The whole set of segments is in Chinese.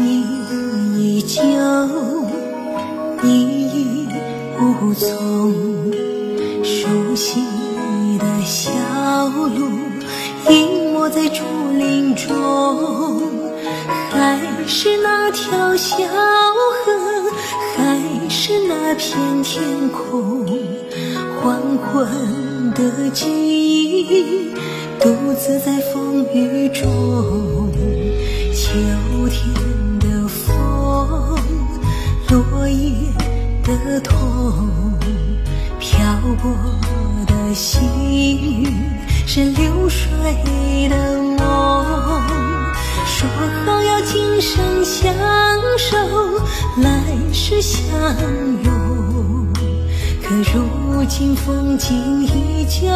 依旧，你已无踪。熟悉的小路，隐没在竹林中，还是那条小河，还是那片天空。黄昏的记忆，独自在风雨中。秋天的痛，漂泊的心是流水的梦。说好要今生相守，来世相拥，可如今风景依旧，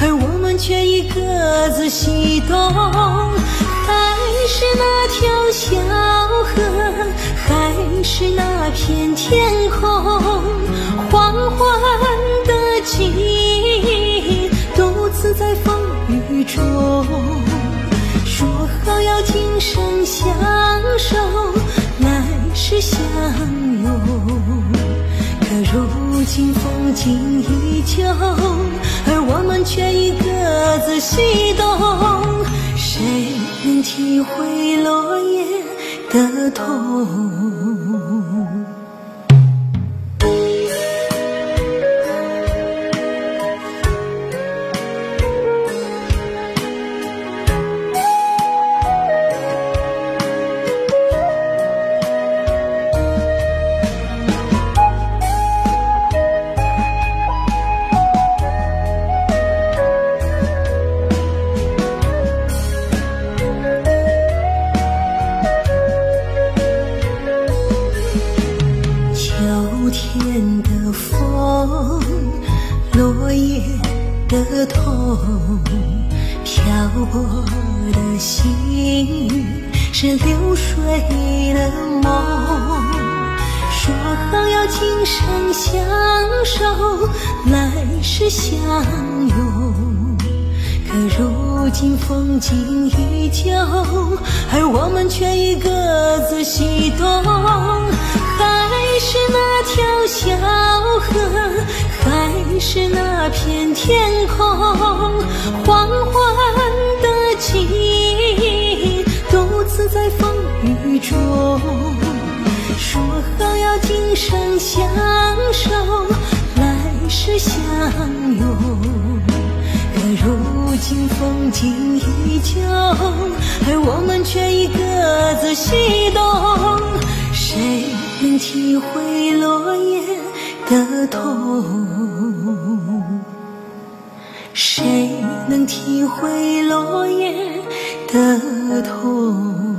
而我们却已各自西东。还是那条好要今生相守，来世相拥，可如今风景依旧，而我们却已各自西东。谁？能体会落叶的痛。的痛，漂泊的心是流水的梦。说好要今生相守，来世相拥，可如今风景依旧，而我们却已各自西东。还是那条小河，是那片天空，缓缓的记忆，独自在风雨中。说好要今生相守，来世相拥，可如今风景依旧，而我们却已各自西东。谁？能体会落叶的痛，能体会落叶的痛？